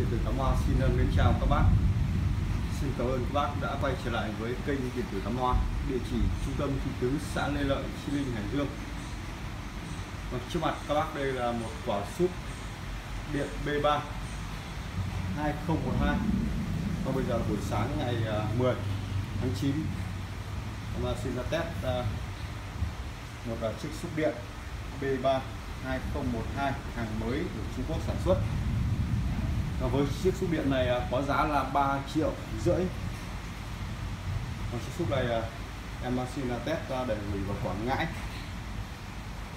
điện tử Tám Hoa xin ờ, mến chào các bác. Xin cảm ơn các bác đã quay trở lại với kênh điện tử Tám Hoa Địa chỉ trung tâm thị tứ xã Lê Lợi, Chi Linh, Hải Dương. Và Trước mặt các bác đây là một quả súp điện B3 2012 Và bây giờ là buổi sáng ngày ờ, 10 tháng 9 Chúng ta xin ra test ờ, một chiếc súp điện B3 2012 hàng mới của Trung Quốc sản xuất và với chiếc xúc điện này à, có giá là 3 triệu rưỡi. Và chiếc xúc này à, em xin là test ra để gửi vào Quảng Ngãi.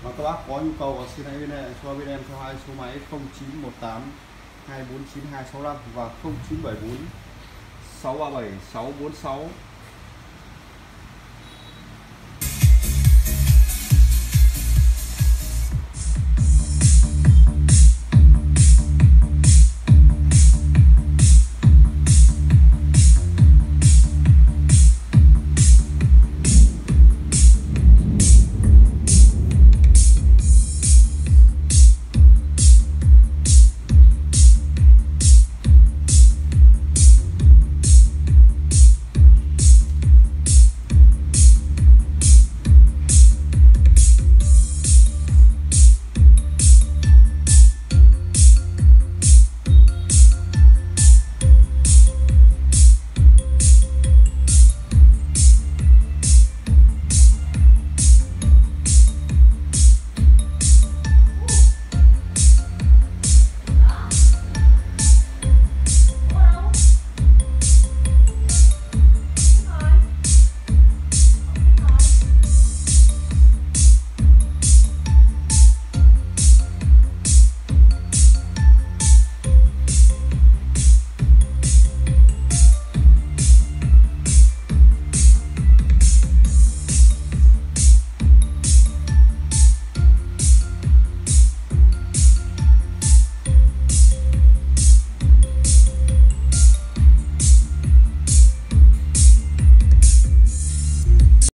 Và các bác có nhu cầu xin hãy liên cho bên em cho hai số máy 0918 249265 và 0974 637 646